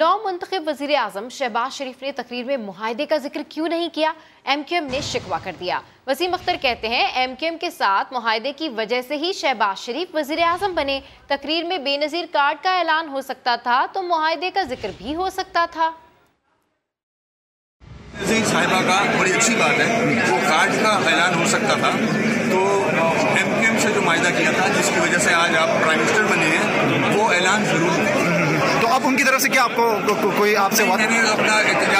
नौ मुंतब वज़ीर अजम शहबाज शरीफ ने तकरीर में माहदे का ज़िक्र क्यों नहीं किया? एम क्यू एम ने शिकवा कर दिया। वसीम अख्तर कहते हैं एम क्यू एम के साथ माहदे की वजह से ही शहबाज शरीफ वज़ीर अजम बने। तकरीर में बेनज़ीर कार्ड का ऐलान हो सकता था तो माहदे का ज़िक्र भी हो सकता था। साहिबा का, बड़ी अच्छी बात है, वो कार्ड का ऐलान हो सकता था। तो एम से जो माहा किया था, जिसकी वजह से आज आप प्राइम मिनिस्टर बने हैं, वो ऐलान ज़रूर अब उनकी तरफ़ से क्या आपको को, को, कोई आपसे बात अपना